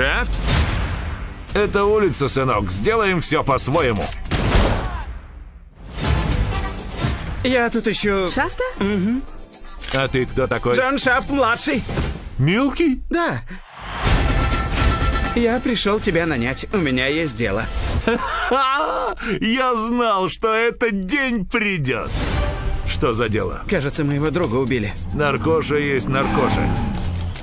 Шефт? Это улица, сынок. Сделаем все по-своему. Я тут ищу... Шафта? А ты кто такой? Джон Шафт-младший. Милки? Да. Я пришел тебя нанять. У меня есть дело. Я знал, что этот день придет. Что за дело? Кажется, моего друга убили. Наркоша есть наркоша.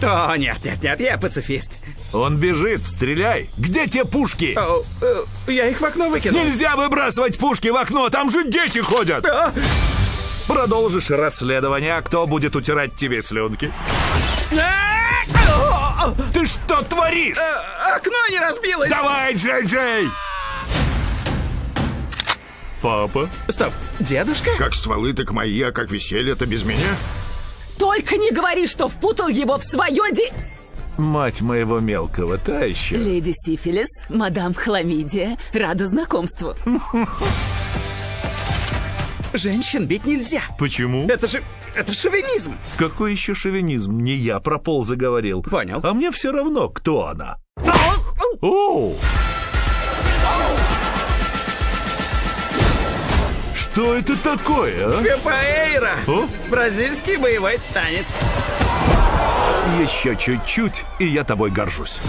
О, нет, нет, нет, я пацифист. Он бежит, стреляй. Где те пушки? О, э, я их в окно выкинул. Нельзя выбрасывать пушки в окно, там же дети ходят. А, Продолжишь расследование, а кто будет утирать тебе слюнки? о, Ты что творишь? э, Окно не разбилось. Давай, Джей Джей! Папа? Стоп, дедушка? Как стволы, так мои, а как веселье-то без меня? Только не говори, что впутал его в свое де... Мать моего мелкого, та еще. Леди Сифилис, мадам Хламидия, рада знакомству. Женщин бить нельзя. Почему? Это же... Это шовинизм. Какой еще шовинизм? Не я про пол заговорил. Понял. А мне все равно, кто она. Что это такое, а? Капоэйра. О? Бразильский боевой танец. Еще чуть-чуть, и я тобой горжусь.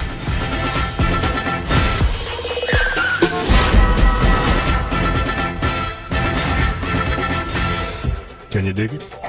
Can you dig it?